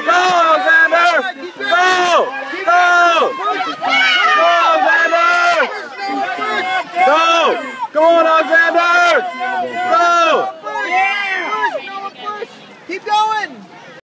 Go, Xander! Go! Go! Go, Xander! Go! Come on, Alexander!